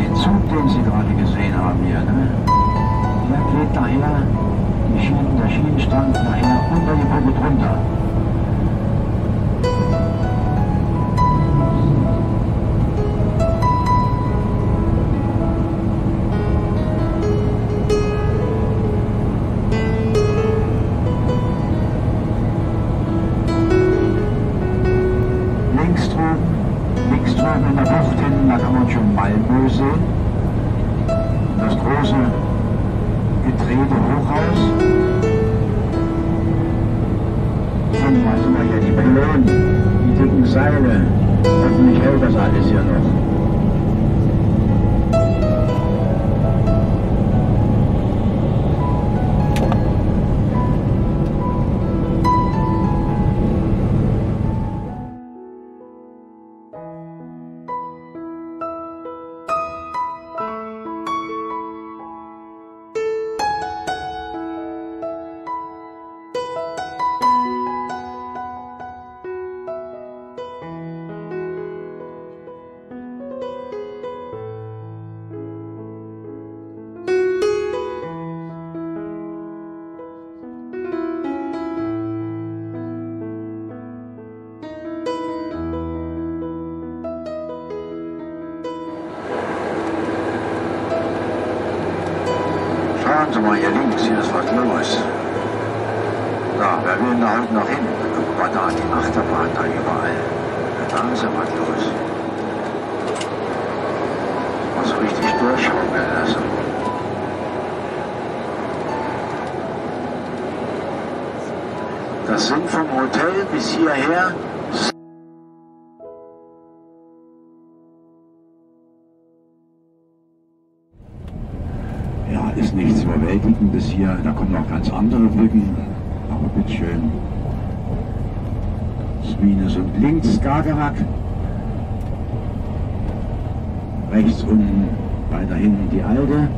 den Zug, den Sie gerade gesehen haben hier, ne? der geht daher, die Schienen, der Schienenstand daher unter die Brücke drunter. In der Bucht hin, da kann man schon Malmö sehen. Das große gedrehte Hochhaus. Und mal sind wir hier die Pylonen, die dicken Seile. Hoffentlich hält das alles hier noch. Mal hier links, hier ist was los. Da, wer will denn da heute noch hin? Guck mal da, die Achterbahn da überall. Da ist ja was los. Was richtig durchschaukeln lassen. Das sind vom Hotel bis hierher Überwältigendes hier. Da kommen noch ganz andere Brücken. Aber bitteschön. Swines und links Skagerrak. Rechts unten weiter hinten die alte.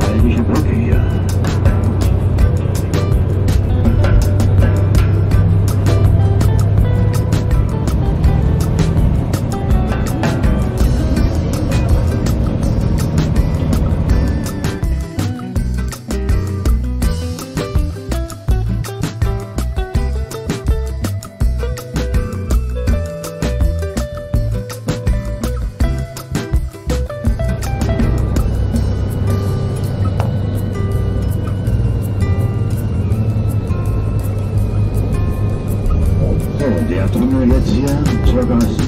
Belgische Brücke hier. we're going reversed.